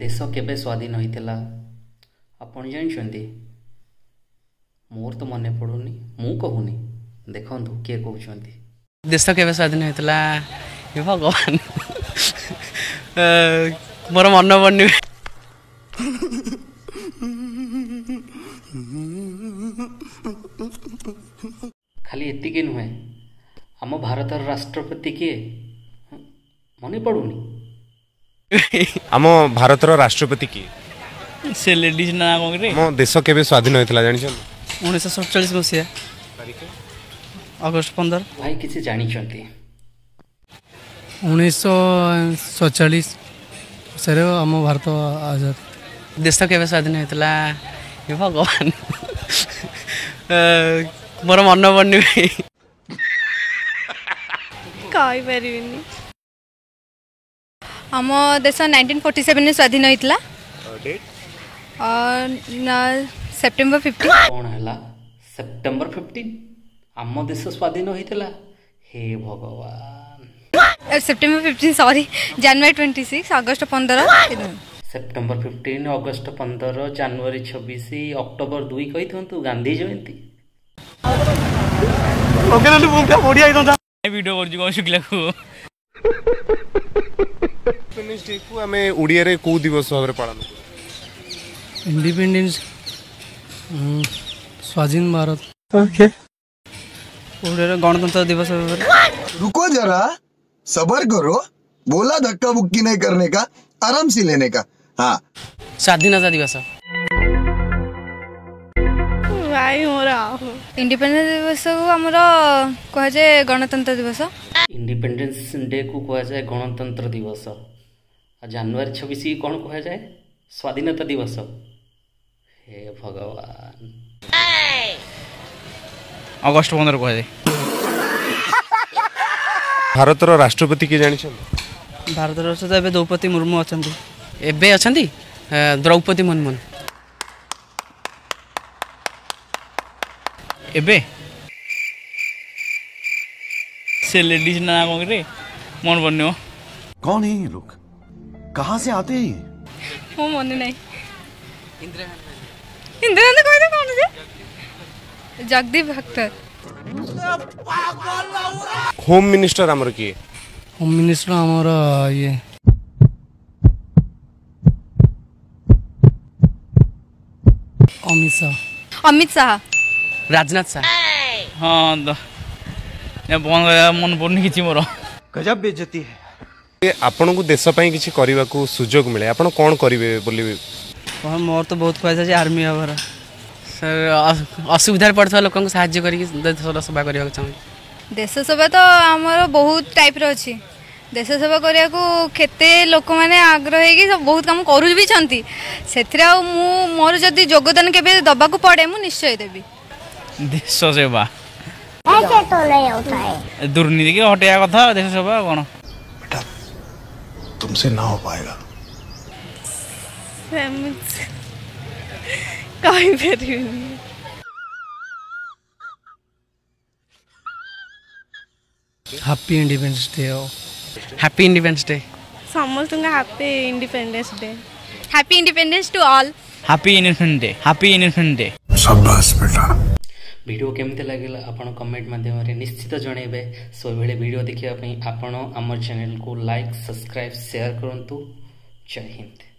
देश के स्वाधीन होता आप जानते मोर तो मन पड़ूनी मुहूनी देखु किए कौन देश के स्वाधीन होता हे भगवान मोर मन पड़नी खाली ये नुहे आम भारत राष्ट्रपति किए मन पड़ूनी ଆମ ଭାରତର ରାଷ୍ଟ୍ରପତି କିଏ ସେ ଲେଡିଜ ନା କ'ଣ କିରେ ଆମ ଦେଶ କେବେ ସ୍ୱାଧୀନ ହେଇଥିଲା ଜାଣିଛନ୍ତି ଉଣେଇଶହ ସତଚାଳିଶ ମସିହା ଅଗଷ୍ଟ ପନ୍ଦର ଭାଇ କିଛି ଜାଣିଛନ୍ତି ଉଣେଇଶହ ସତଚାଳିଶ ମସିହାରେ ଆମ ଭାରତ ଆଜାଦ ଦେଶ କେବେ ସ୍ୱାଧୀନ ହେଇଥିଲା ଭଗବାନ ମୋର ମନେ ପଡ଼ୁନି କହିପାରିବିନି ଆମ ଦେଶ ନାଇଣ୍ଟିନ୍ ଫୋର୍ଟି ସେଭେନ୍ରେ ସ୍ୱାଧୀନ ହେଇଥିଲା ସେପ୍ଟେମ୍ବର ଫିଫ୍ଟିନ୍ କ'ଣ ହେଲା ସେପ୍ଟେମ୍ବର ଫିଫ୍ଟିନ୍ ଆମ ଦେଶ ସ୍ୱାଧୀନ ହେଇଥିଲା ହେ ଭଗବାନ September fifteen sorry January twenty six August ପନ୍ଦର ସେପ୍ଟେମ୍ବର ଫିଫ୍ଟିନ୍ ଅଗଷ୍ଟ ପନ୍ଦର ଜାନୁଆରୀ ଛବିଶ ଅକ୍ଟୋବର ଦୁଇ କହିଥାନ୍ତୁ ଗାନ୍ଧୀ ଜୟନ୍ତୀ ବଢ଼ିଆ ଭିଡ଼ିଓ କରୁଛି କ'ଣ ଶୁଖିଲାକୁ ଇଣ୍ଡିପେଣ୍ଡେନ୍ସ ଡେକୁ ଆମେ ଓଡ଼ିଆରେ କେଉଁ ଦିବସ ଭାବରେ ପାଳନ କରୁ ଇଣ୍ଡିପେଣ୍ଡେନ୍ସ ସ୍ୱାଧୀନ ଭାରତ ଓକେ ଓଡ଼ିଆରେ ଗଣତନ୍ତ୍ର ଦିବସ ଭାବରେ रुको जरा सबर करो बोला धक्का मुक्की नहीं करने का आराम से लेने का हाँ স্বাধীনতা দিবস ଭାଇ ମୋର ଆଉ ଇଣ୍ଡିପେଣ୍ଡେନ୍ସ ଦିବସକୁ ଆମର କୁହାଯାଏ ଗଣତନ୍ତ୍ର ଦିବସ ଇଣ୍ଡିପେଣ୍ଡେନ୍ସ ଡେକୁ କୁହାଯାଏ ଗଣତନ୍ତ୍ର ଦିବସ ଆଉ ଜାନୁଆରୀ ଛବିଶକି କ'ଣ କୁହାଯାଏ ସ୍ୱାଧୀନତା ଦିବସ ହେ ଭଗବାନ ଅଗଷ୍ଟ ପନ୍ଦର କୁହାଯାଏ ଭାରତର ରାଷ୍ଟ୍ରପତି କିଏ ଜାଣିଛନ୍ତି ଭାରତର ରାଷ୍ଟ୍ରପତି ଏବେ ଦ୍ରୌପଦୀ ମୁର୍ମୁ ଅଛନ୍ତି ଏବେ ଅଛନ୍ତି ଦ୍ରୌପଦୀ ମୁର୍ମୁ ଏବେ ସେ ଲେଡ଼ିଜ୍ ନା କ'ଣ ରେ ମନ ପଡ଼ିବ କ'ଣ ହେଇ ଲୋକ कहाँ से आते हैं ये वो मन नहीं इंदिरा गांधी कोई तो कौन से जगदीप भक्तर হোম মিনিস্টার আমার কি হোম মিনিস্টার আমার ইয়ে অমিত শাহ অমিত শাহ রাজনাথ শাহ হ্যাঁ মন পড়নি কিছু মোর গজব বেজতি হ্যাঁ ଆପଣଙ୍କୁ ଦେଶ ପାଇଁ କିଛି କରିବାକୁ ସୁଯୋଗ ମିଳେ ଆପଣ କ'ଣ କରିବେ ବୋଲି ମୋର ତ ବହୁତ ଖୁଆଇଛି ଯେ ଆର୍ମି ହେବାର ସାର୍ ଅସୁବିଧାରେ ପଡ଼ୁଥିବା ଲୋକଙ୍କୁ ସାହାଯ୍ୟ କରିକି ଦେଶର ସେବା କରିବାକୁ ଚାହୁଁଛି ଦେଶ ସେବା ତ ଆମର ବହୁତ ଟାଇପ୍ର ଅଛି ଦେଶ ସେବା କରିବାକୁ କେତେ ଲୋକମାନେ ଆଗ୍ରହ ହେଇକି ବହୁତ କାମ କରୁ ବିଛନ୍ତି ସେଥିରେ ଆଉ ମୁଁ ମୋର ଯଦି ଯୋଗଦାନ କେବେ ଦେବାକୁ ପଡ଼େ ମୁଁ ନିଶ୍ଚୟ ଦେବି ଦେଶ ସେବା ଦୁର୍ନୀତିକି ହଟେଇବା କଥା ଦେଶ ସେବା କ'ଣ तुमसे ना हो पाएगा हैप्पी इंडिपेंडेंस डे हो happy independence day समझतुंगा happy independence day happy independence to all happy independence day happy independence day सब बस बेटा ଭିଡ଼ିଓ କେମିତି ଲାଗିଲା ଆପଣ କମେଣ୍ଟ ମାଧ୍ୟମରେ ନିଶ୍ଚିତ ଜଣାଇବେ ସୋ ଏଭଳି ଭିଡ଼ିଓ ଦେଖିବା ପାଇଁ ଆପଣ ଆମ ଚ୍ୟାନେଲକୁ ଲାଇକ୍ ସବସ୍କ୍ରାଇବ୍ ସେୟାର କରନ୍ତୁ ଜୟ ହିନ୍ଦ